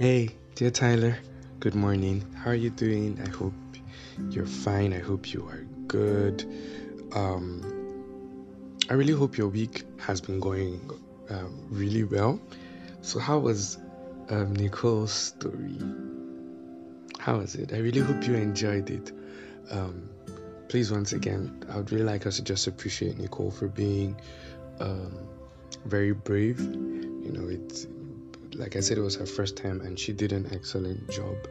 Hey, dear Tyla, good morning. How are you doing? I hope you're fine. I hope you are good. Um, I really hope your week has been going um, really well. So, how was um, Nicole's story? How was it? I really hope you enjoyed it. Um, please, once again, I would really like us to just appreciate Nicole for being um, very brave. You know, it's like I said, it was her first time, and she did an excellent job.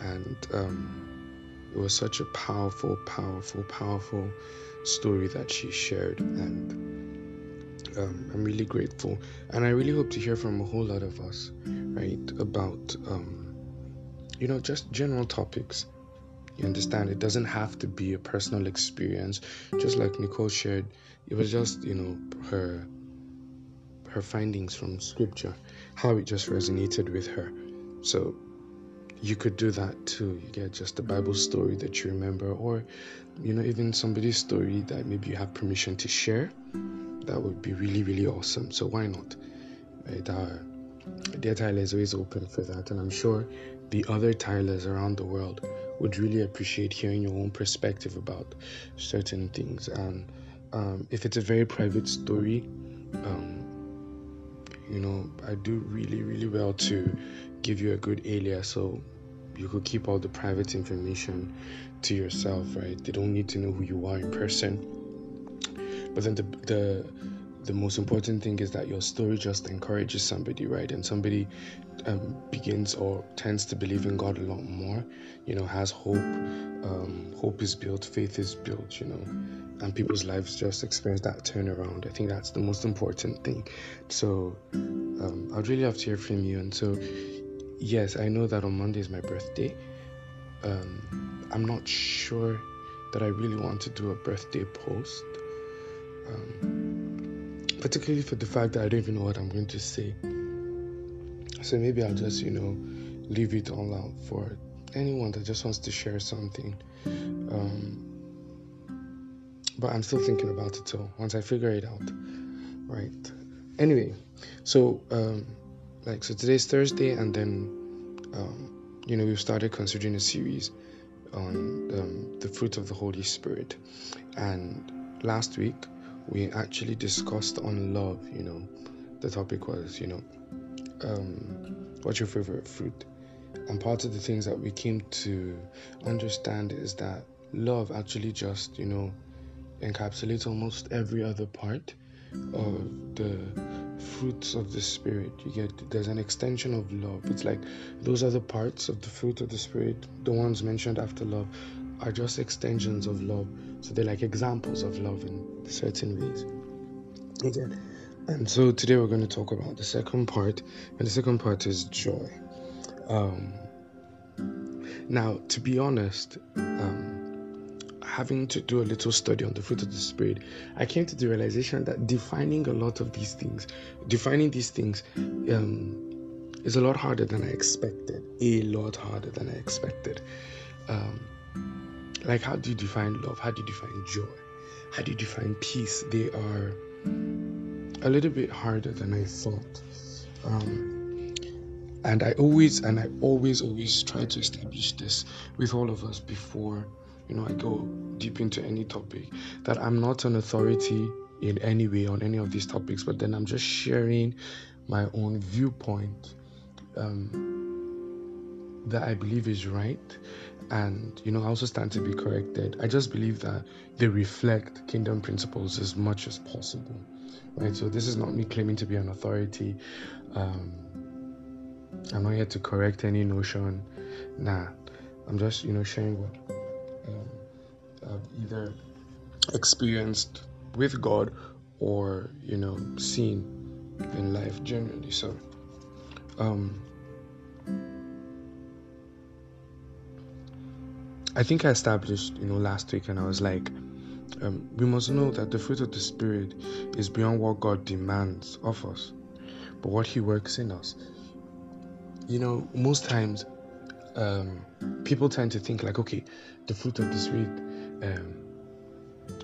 And um, it was such a powerful, powerful, powerful story that she shared, and um, I'm really grateful. And I really hope to hear from a whole lot of us, right, about um, you know just general topics. You understand? It doesn't have to be a personal experience. Just like Nicole shared, it was just you know her her findings from scripture, how it just resonated with her. So you could do that too. You get just a Bible story that you remember, or you know, even somebody's story that maybe you have permission to share. That would be really, really awesome. So why not? Uh, dear Tyla is always open for that, and I'm sure the other Tylas around the world would really appreciate hearing your own perspective about certain things. And um, if it's a very private story, um, you know, I do really, really well to give you a good alias so you could keep all the private information to yourself, right? They don't need to know who you are in person. But then the the the most important thing is that your story just encourages somebody, right? And somebody um, begins or tends to believe in God a lot more, you know, has hope. Um, hope is built, faith is built, you know, and people's lives just experience that turnaround. I think that's the most important thing. So um, I'd really love to hear from you. And so, yes, I know that on Monday is my birthday. Um, I'm not sure that I really want to do a birthday post. Um, particularly for the fact that I don't even know what I'm going to say. So maybe I'll just, you know, leave it all out for anyone that just wants to share something. Um, but I'm still thinking about it. So once I figure it out, right? Anyway, so um, like so today's Thursday, and then um, you know we've started considering a series on um, the fruit of the Holy Spirit, and last week we actually discussed on love. You know, the topic was you know um, what's your favorite fruit, and part of the things that we came to understand is that love actually just you know encapsulates almost every other part of the fruits of the spirit. You get there's an extension of love. It's like those other parts of the fruit of the spirit the ones mentioned after love are just extensions of love so they're like examples of love in certain ways again and so today we're going to talk about the second part and the second part is joy um now to be honest um having to do a little study on the fruit of the spirit, I came to the realization that defining a lot of these things, defining these things, um, is a lot harder than I expected. A lot harder than I expected. Um, like, how do you define love? How do you define joy? How do you define peace? They are a little bit harder than I thought. Um, and I always and I always always try to establish this with all of us before you know I go deep into any topic that I'm not an authority in any way on any of these topics, but then I'm just sharing my own viewpoint um, that I believe is right. And, you know, I also stand to be corrected. I just believe that they reflect kingdom principles as much as possible, right? So, this is not me claiming to be an authority. Um, I'm not here to correct any notion. Nah, I'm just, you know, sharing what um, I've either experienced with God or you know seen in life generally. So, um, I think I established you know last week, and I was like, um, we must know that the fruit of the Spirit is beyond what God demands of us, but what He works in us. You know, most times um, people tend to think like, okay, the fruit of the spirit, um,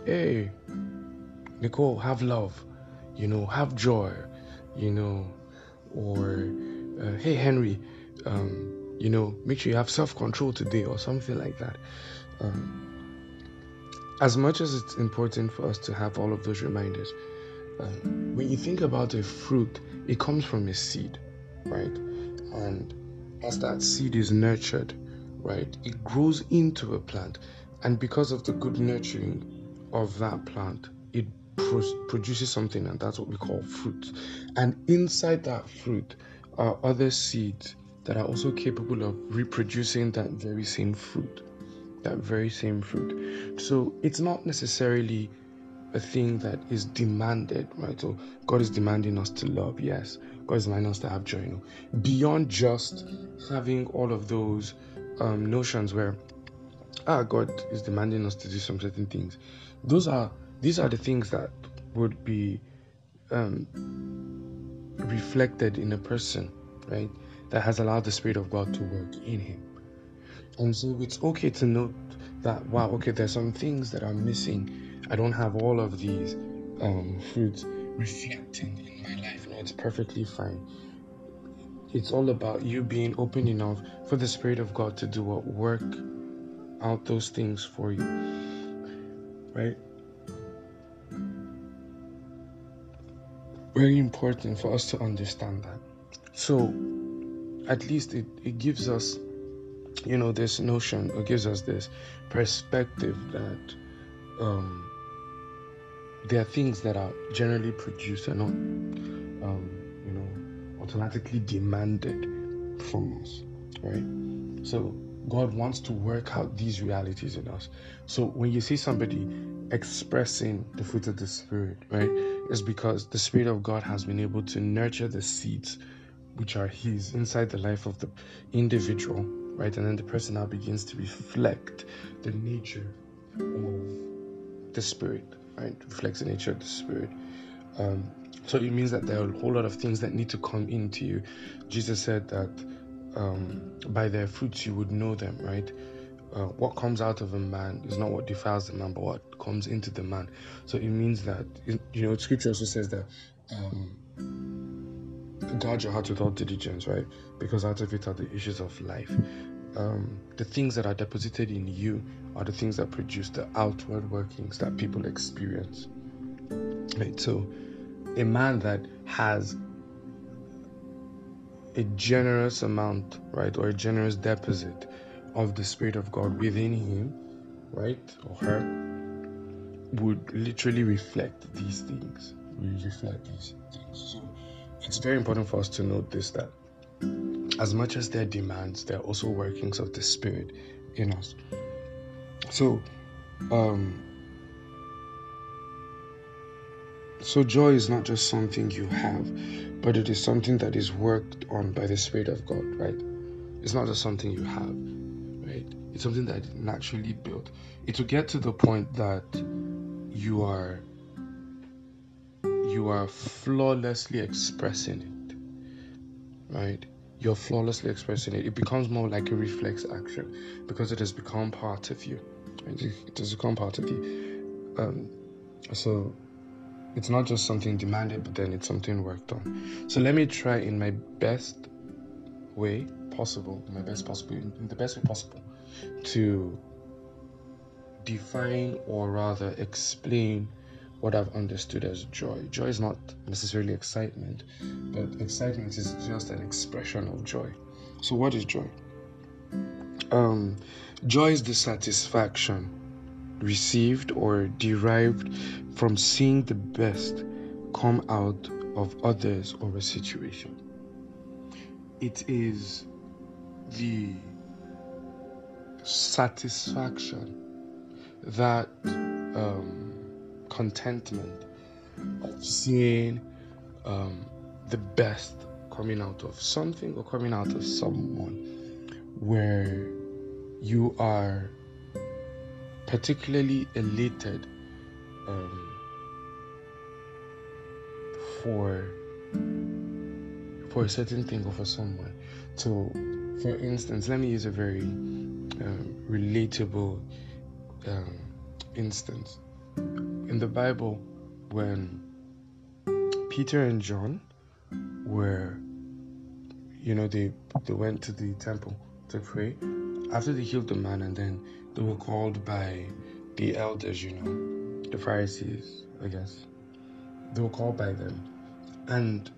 hey, Nicole, have love, you know, have joy, you know, or uh, hey, Henry, um, you know, make sure you have self control today or something like that. Um, as much as it's important for us to have all of those reminders, um, when you think about a fruit, it comes from a seed, right? And as that seed is nurtured, right, it grows into a plant. And because of the good nurturing of that plant, it pro- produces something, and that's what we call fruit. And inside that fruit are other seeds that are also capable of reproducing that very same fruit. That very same fruit. So it's not necessarily a thing that is demanded, right? So God is demanding us to love, yes. God is demanding us to have joy. You know? Beyond just having all of those um, notions where ah God is demanding us to do some certain things. Those are these are the things that would be um, reflected in a person, right? That has allowed the Spirit of God to work in him. And so it's okay to note that wow, okay, there's some things that are missing I don't have all of these um, fruits reflecting in my life. No, it's perfectly fine. It's all about you being open enough for the Spirit of God to do what work out those things for you. Right? Very important for us to understand that. So, at least it, it gives us, you know, this notion, it gives us this perspective that um, there are things that are generally produced and not, um, you know, automatically demanded from us, right? So God wants to work out these realities in us. So when you see somebody expressing the fruit of the Spirit, right, it's because the Spirit of God has been able to nurture the seeds which are His inside the life of the individual, right? And then the person now begins to reflect the nature of the Spirit right? Reflects the nature of the spirit. Um, so it means that there are a whole lot of things that need to come into you. Jesus said that um, by their fruits you would know them, right? Uh, what comes out of a man is not what defiles the man, but what comes into the man. So it means that, you know, scripture also says that um, guard your heart with all diligence, right? Because out of it are the issues of life um, the things that are deposited in you are the things that produce the outward workings that people experience. Right? So, a man that has a generous amount, right, or a generous deposit of the Spirit of God within him, right, or her, would literally reflect these things. Reflect these things. So, it's very important for us to note this that as much as their demands, they're also workings of the Spirit in us. So, um, so joy is not just something you have, but it is something that is worked on by the Spirit of God, right? It's not just something you have, right? It's something that naturally built. It will get to the point that you are you are flawlessly expressing it, right? you're flawlessly expressing it. It becomes more like a reflex action because it has become part of you. It has become part of you. Um, so it's not just something demanded, but then it's something worked on. So let me try in my best way possible, my best possible, in the best way possible, to define or rather explain what I've understood as joy. Joy is not necessarily excitement, but excitement is just an expression of joy. So, what is joy? Um, joy is the satisfaction received or derived from seeing the best come out of others or a situation. It is the satisfaction that um, contentment of seeing um, the best coming out of something or coming out of someone where you are particularly elated um, for for a certain thing or for someone. So, for instance, let me use a very um, relatable um, instance in the Bible, when Peter and John were, you know, they they went to the temple to pray. After they healed the man, and then they were called by the elders, you know, the Pharisees, I guess. They were called by them, and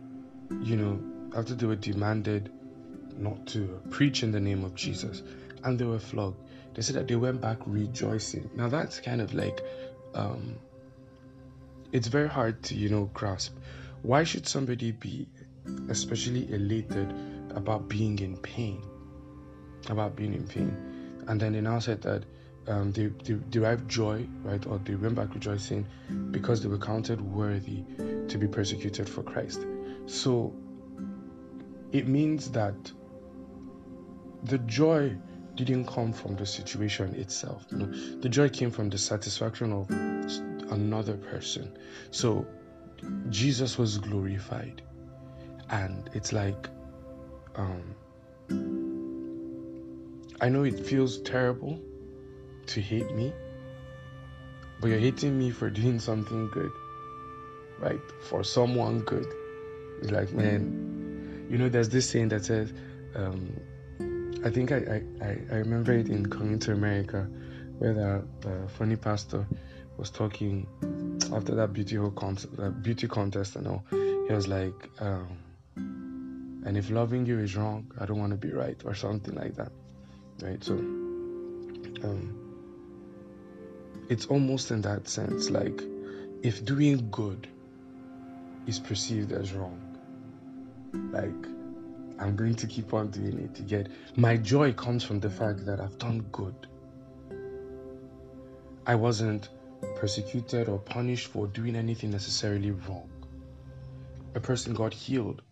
you know, after they were demanded not to preach in the name of Jesus, and they were flogged. They said that they went back rejoicing. Now that's kind of like, um, it's very hard to you know grasp. Why should somebody be especially elated about being in pain? About being in pain, and then they now said that um, they, they derived joy, right, or they went back rejoicing because they were counted worthy to be persecuted for Christ. So it means that the joy didn't come from the situation itself. You know, the joy came from the satisfaction of another person. So Jesus was glorified, and it's like, um, I know it feels terrible to hate me, but you're hating me for doing something good, right? For someone good. It's like, man, you know, there's this saying that says, um, I think I, I, I remember it in Coming to America, where the, the funny pastor was talking after that beauty contest, that beauty contest and all. He was like, um, and if loving you is wrong, I don't want to be right, or something like that, right? So, um, it's almost in that sense, like if doing good is perceived as wrong, like I'm going to keep on doing it to get my joy comes from the fact that I've done good. I wasn't persecuted or punished for doing anything necessarily wrong. A person got healed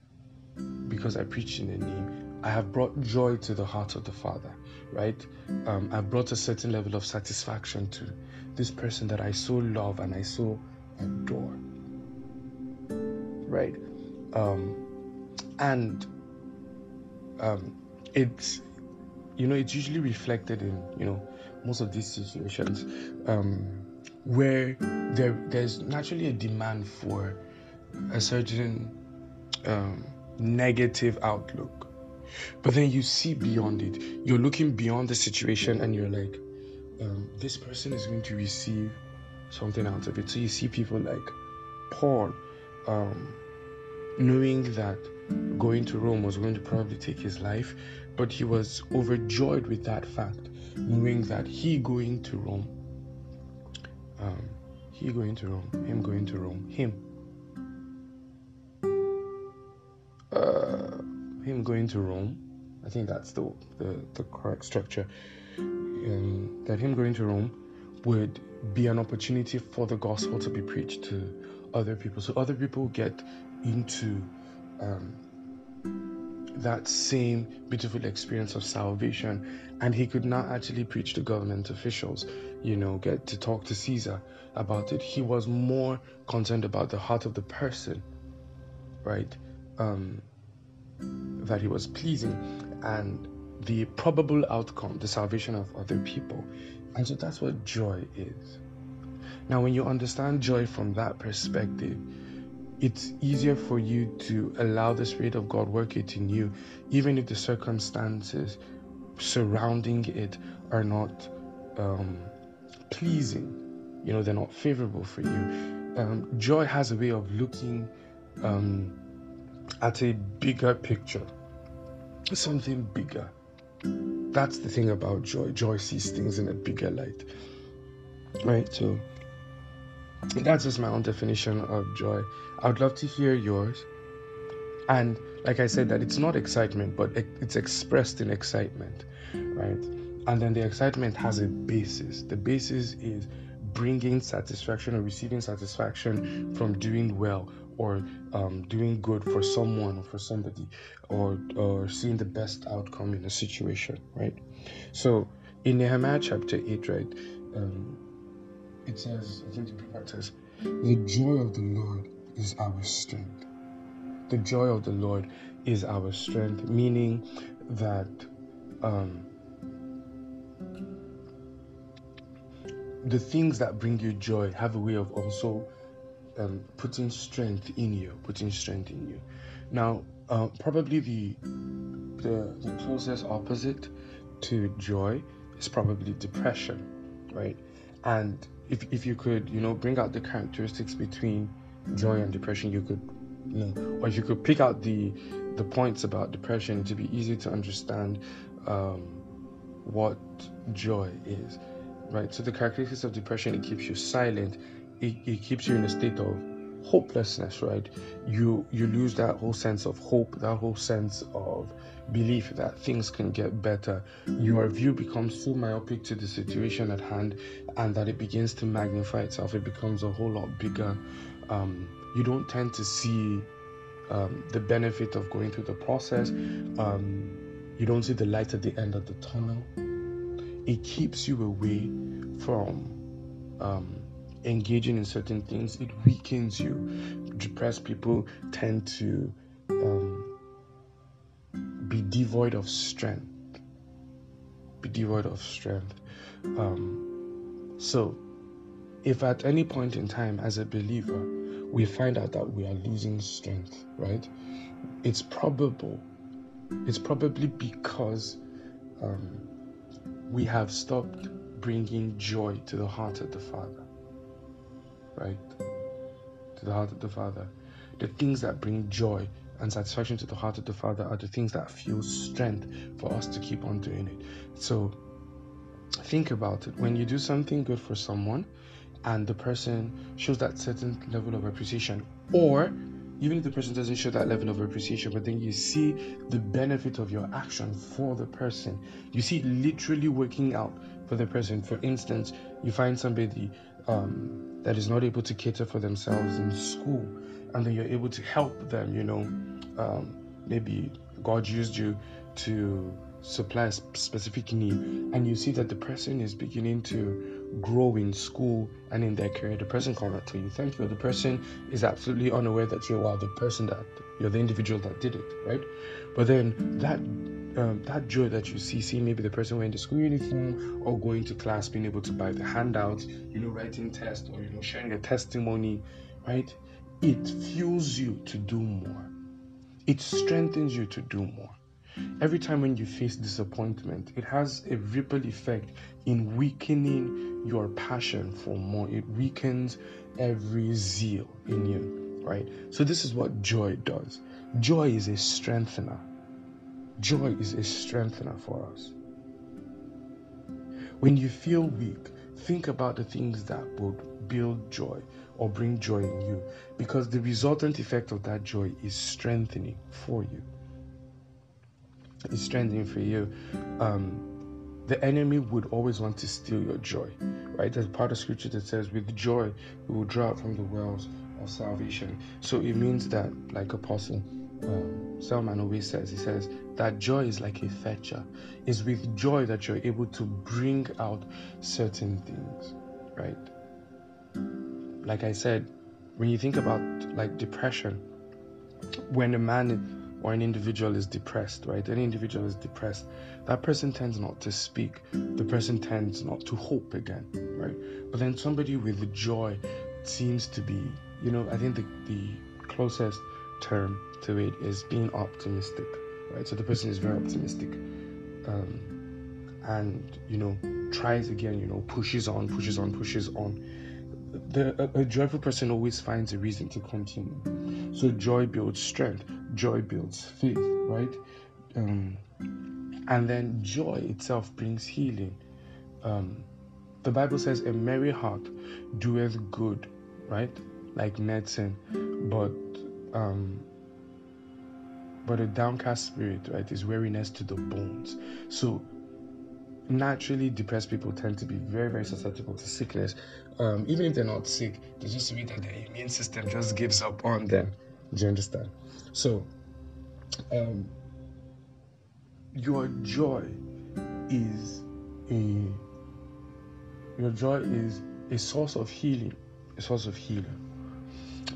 because I preached in the name. I have brought joy to the heart of the Father, right? Um, I brought a certain level of satisfaction to this person that I so love and I so adore, right? Um, and um, it's you know it's usually reflected in you know most of these situations um, where there there's naturally a demand for a certain um, negative outlook. But then you see beyond it. You're looking beyond the situation and you're like um, this person is going to receive something out of it. So you see people like paul um, knowing that going to Rome was going to probably take his life, but he was overjoyed with that fact, knowing that he going to Rome, um, he going to Rome, him going to Rome, him, uh, him going to Rome. I think that's the the, the correct structure. Um, that him going to Rome would be an opportunity for the gospel to be preached to other people, so other people get into um, that same beautiful experience of salvation and he could not actually preach to government officials you know get to talk to caesar about it. He was more concerned about the heart of the person right um, that he was pleasing and the probable outcome the salvation of other people. And so that's what joy is. Now when you understand joy from that perspective it's easier for you to allow the Spirit of God work it in you, even if the circumstances surrounding it are not um, pleasing. You know, they're not favorable for you. Um, joy has a way of looking um, at a bigger picture, something bigger. That's the thing about joy. Joy sees things in a bigger light. Right? So, that's just my own definition of joy. I would love to hear yours. And like I said, that it's not excitement, but it's expressed in excitement, right? And then the excitement has a basis. The basis is bringing satisfaction or receiving satisfaction from doing well or um, doing good for someone or for somebody or, or seeing the best outcome in a situation, right? So in Nehemiah chapter 8, right, um, it says, I think the says, the joy of the Lord is our strength. The joy of the Lord is our strength, meaning that um, the things that bring you joy have a way of also um, putting strength in you, putting strength in you. Now, uh, probably the, the the closest opposite to joy is probably depression, right? And if if you could, you know, bring out the characteristics between joy and depression, you could, you know, or if you could pick out the the points about depression to be easy to understand um, what joy is, right? So the characteristics of depression it keeps you silent, it, it keeps you in a state of hopelessness right? You you lose that whole sense of hope that whole sense of belief that things can get better. Your view becomes so myopic to the situation at hand and that it begins to magnify itself it becomes a whole lot bigger. Um, you don't tend to see um, the benefit of going through the process. Um, you don't see the light at the end of the tunnel it keeps you away from um, engaging in certain things, it weakens you. Depressed people tend to um, be devoid of strength. Be devoid of strength. Um, so, if at any point in time as a believer we find out that we are losing strength, right? It's probable. It's probably because um, we have stopped bringing joy to the heart of the Father right? To the heart of the Father. The things that bring joy and satisfaction to the heart of the Father are the things that fuel strength for us to keep on doing it. So think about it. When you do something good for someone and the person shows that certain level of appreciation, or even if the person doesn't show that level of appreciation, but then you see the benefit of your action for the person, you see it literally working out for the person. For instance, you find somebody um, that is not able to cater for themselves in school, and then you're able to help them, you know, um, maybe God used you to supply a specific need, and you see that the person is beginning to grow in school and in their career, the person cannot tell you thank you. The person is absolutely unaware that you are the person that you're the individual that did it, right? But then that um, that joy that you see, seeing maybe the person wearing the school uniform or going to class, being able to buy the handouts, you know, writing tests or you know, sharing a testimony, right? It fuels you to do more. It strengthens you to do more. Every time when you face disappointment, it has a ripple effect in weakening your passion for more. It weakens every zeal in you, right? So, this is what joy does joy is a strengthener. Joy is a strengthener for us. When you feel weak, think about the things that would build joy or bring joy in you because the resultant effect of that joy is strengthening for you. It's strengthening for you. Um, the enemy would always want to steal your joy, right? There's part of scripture that says, With joy, we will draw from the wells of salvation. So it means that, like Apostle um, Selman always says, he says that joy is like a fetcher. It's with joy that you're able to bring out certain things, right? Like I said, when you think about like depression, when a man or an individual is depressed, right? Any individual is depressed, that person tends not to speak. The person tends not to hope again, right? But then somebody with joy seems to be, you know, I think the, the closest term to it is being optimistic, right? So the person is very optimistic, um, and you know tries again, you know pushes on, pushes on, pushes on. The a, a joyful person always finds a reason to continue. So joy builds strength, joy builds faith, right? Um, and then joy itself brings healing. Um, the Bible says, "A merry heart doeth good," right? Like medicine, but um, but a downcast spirit, right, is weariness to the bones. So naturally depressed people tend to be very, very susceptible to sickness. Um, even if they're not sick, they just read that their immune system just gives up on them. Do you understand? So um, your joy is a your joy is a source of healing, a source of healing.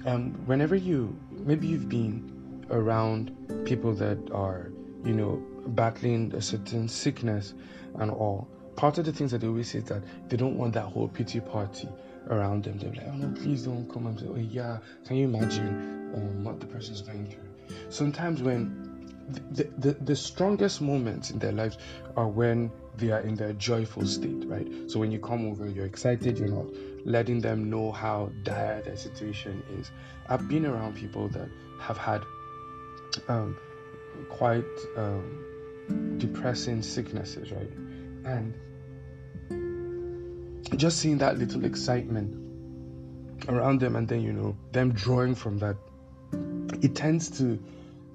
Um, whenever you maybe you've been around people that are, you know, battling a certain sickness and all. Part of the things that they always say is that they don't want that whole pity party around them. They're like, oh no, please don't come and say, oh yeah, can you imagine um, what the person's going through? Sometimes when the, the, the strongest moments in their lives are when they are in their joyful state, right? So when you come over, you're excited, you're not letting them know how dire their situation is. I've been around people that have had um, quite um, depressing sicknesses, right? And just seeing that little excitement around them, and then you know them drawing from that, it tends to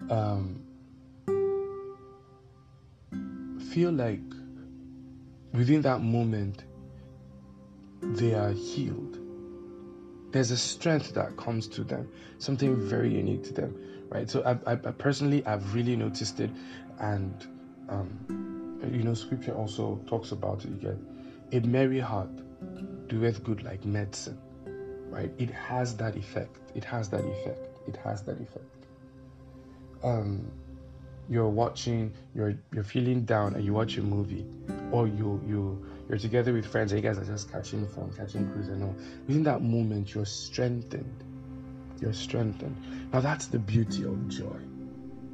um, feel like within that moment they are healed. There's a strength that comes to them, something very unique to them, right? So I, I, personally, I've really noticed it, and um, you know, Scripture also talks about it. You get a merry heart doeth good like medicine, right? It has that effect. It has that effect. It has that effect. Um, you're watching, you're you're feeling down, and you watch a movie, or you you you're together with friends, and you guys are just catching fun, catching cruise, and all. Within that moment, you're strengthened. You're strengthened. Now that's the beauty of joy.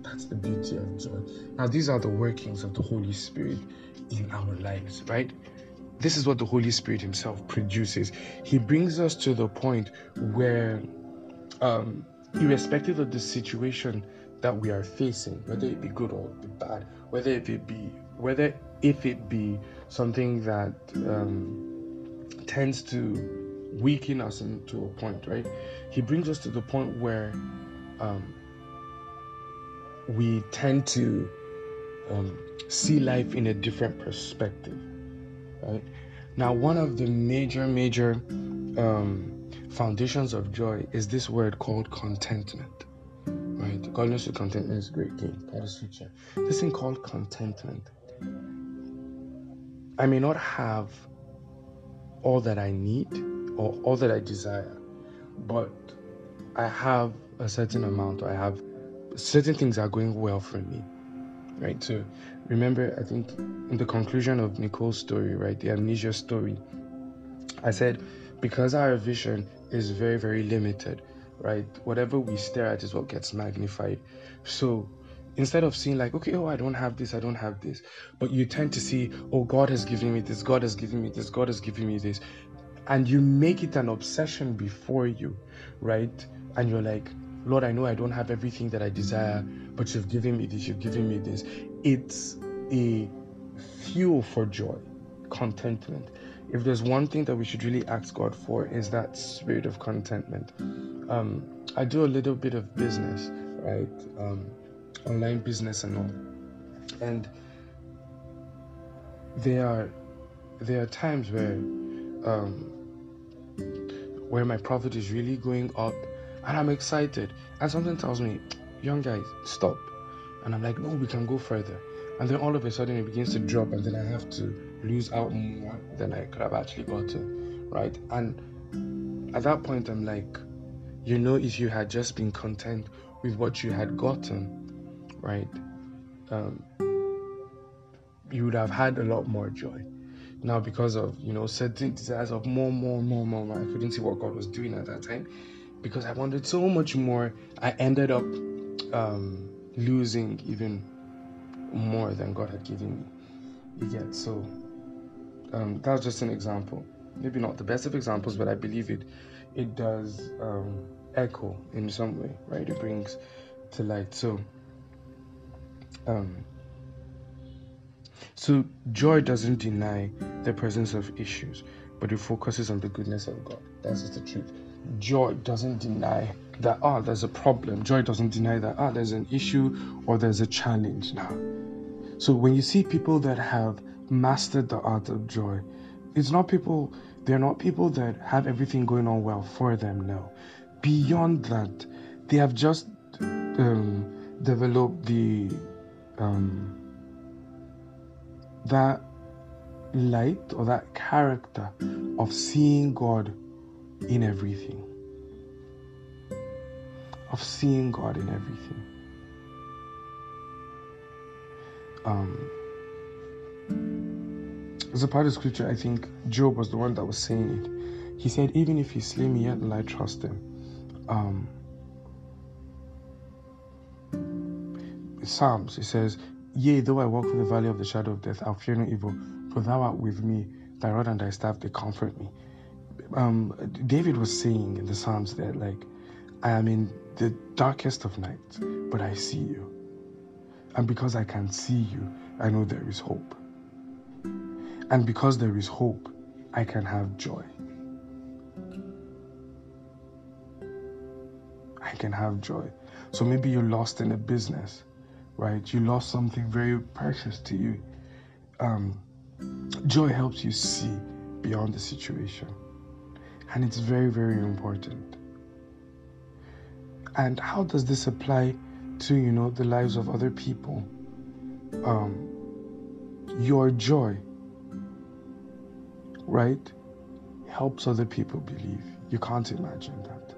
That's the beauty of joy. Now these are the workings of the Holy Spirit in our lives, right? This is what the Holy Spirit Himself produces. He brings us to the point where, um, irrespective of the situation that we are facing, whether it be good or be bad, whether if it be whether if it be something that um, tends to weaken us into a point, right? He brings us to the point where um, we tend to um, see life in a different perspective right? Now, one of the major, major um, foundations of joy is this word called contentment, right? Godliness with contentment is a great thing. Is future. This thing called contentment. I may not have all that I need or all that I desire, but I have a certain amount. I have certain things are going well for me, right? So remember, I think in the conclusion of Nicole's story, right, the amnesia story, I said, because our vision is very, very limited, right, whatever we stare at is what gets magnified. So instead of seeing like okay oh i don't have this i don't have this but you tend to see oh god has given me this god has given me this god has given me this and you make it an obsession before you right and you're like lord i know i don't have everything that i desire but you've given me this you've given me this it's a fuel for joy, contentment. If there's one thing that we should really ask God for, is that spirit of contentment. Um, I do a little bit of business, right? Um, online business and all, and there are there are times where um, where my profit is really going up, and I'm excited, and something tells me, "Young guys, stop." And I'm like, no, we can go further. And then all of a sudden it begins to drop, and then I have to lose out more than I could have actually gotten, right? And at that point, I'm like, you know, if you had just been content with what you had gotten, right, um, you would have had a lot more joy. Now, because of you know certain desires of more, more, more, more, more, I couldn't see what God was doing at that time because I wanted so much more. I ended up um, losing even more than God had given me. You get so um, that's just an example. Maybe not the best of examples, but I believe it it does um, echo in some way, right? It brings to light. So um, so joy doesn't deny the presence of issues, but it focuses on the goodness of God. That's just the truth. Joy doesn't deny that ah there's a problem. Joy doesn't deny that ah there's an issue or there's a challenge now. So when you see people that have mastered the art of joy, it's not people they're not people that have everything going on well for them. No, beyond that, they have just um, developed the um, that light or that character of seeing God in everything of seeing God in everything. Um, as a part of scripture, I think Job was the one that was saying it. He said, Even if he slay me, yet will I trust him. Um, Psalms, it says, Yea, though I walk through the valley of the shadow of death, I'll fear no evil, for thou art with me, thy rod and thy staff, they comfort me. Um, David was saying in the Psalms that, like, I am in the darkest of nights, but I see you. And because I can see you, I know there is hope. And because there is hope, I can have joy. I can have joy. So maybe you're lost in a business, right? You lost something very precious to you. Um, joy helps you see beyond the situation. And it's very, very important. And how does this apply to, you know, the lives of other people? Um, your joy, right, helps other people believe. You can't imagine that.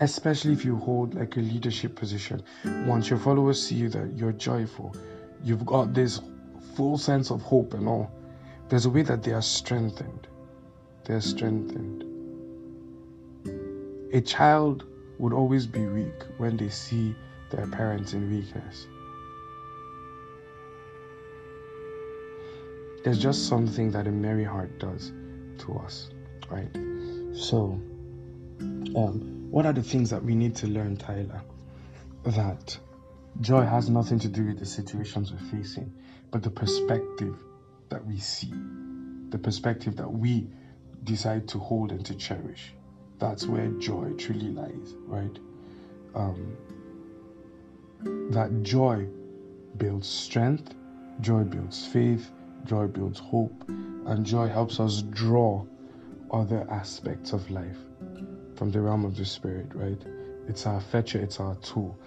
Especially if you hold like a leadership position. Once your followers see you that you're joyful, you've got this full sense of hope and all, there's a way that they are strengthened. They are strengthened. A child would always be weak when they see their parents in weakness. There's just something that a merry heart does to us, right? So, um, what are the things that we need to learn, Tyla? That joy has nothing to do with the situations we're facing, but the perspective that we see, the perspective that we decide to hold and to cherish. That's where joy truly lies, right? Um, that joy builds strength, joy builds faith, joy builds hope, and joy helps us draw other aspects of life from the realm of the spirit, right? It's our fetcher, it's our tool.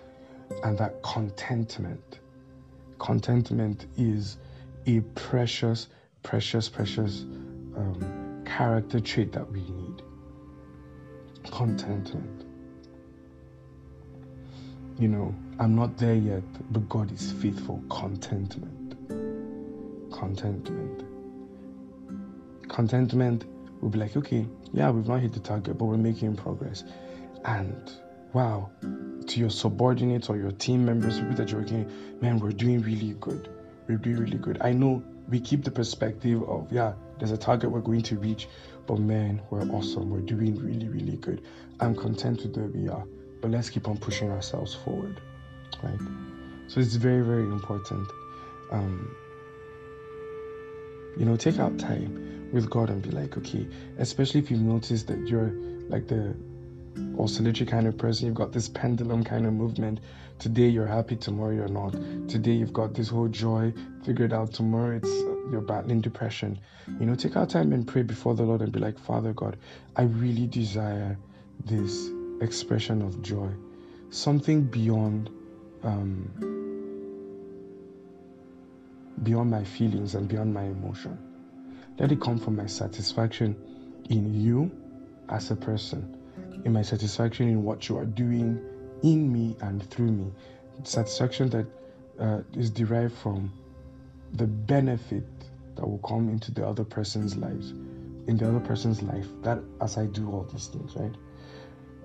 And that contentment, contentment is a precious, precious, precious um, character trait that we contentment. You know, I'm not there yet, but God is faithful. Contentment. Contentment. Contentment will be like, okay, yeah, we've not hit the target, but we're making progress. And wow, to your subordinates or your team members, people that you're working, man, we're doing really good. We're doing really good. I know we keep the perspective of, yeah, there's a target we're going to reach, but man, we're awesome. We're doing really, really good. I'm content with where we are, but let's keep on pushing ourselves forward, right? So it's very, very important. Um, you know, take out time with God and be like, okay, especially if you notice that you're like the oscillatory kind of person, you've got this pendulum kind of movement. Today you're happy, tomorrow you're not. Today you've got this whole joy figured out, tomorrow it's you're battling depression. You know, take out time and pray before the Lord and be like, Father God, I really desire this expression of joy, something beyond um, beyond my feelings and beyond my emotion. Let it come from my satisfaction in you as a person in my satisfaction in what you are doing in me and through me. Satisfaction that uh, is derived from the benefit that will come into the other person's lives, in the other person's life. That as I do all these things, right?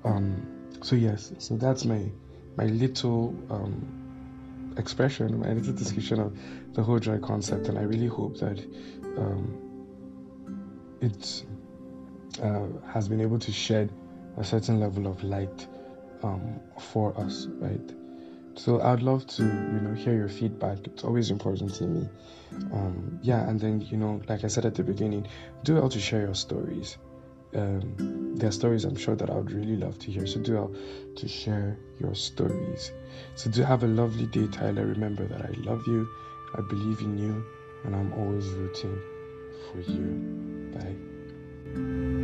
Um, so yes, so that's my my little um, expression, my little discussion of the whole joy concept, and I really hope that um, it uh, has been able to shed a certain level of light um, for us, right? So I'd love to, you know, hear your feedback. It's always important to me. Um, yeah, and then you know, like I said at the beginning, do well to share your stories. Um, there are stories I'm sure that I would really love to hear. So do well to share your stories. So do have a lovely day, Tyla. Remember that I love you, I believe in you, and I'm always rooting for you. Bye.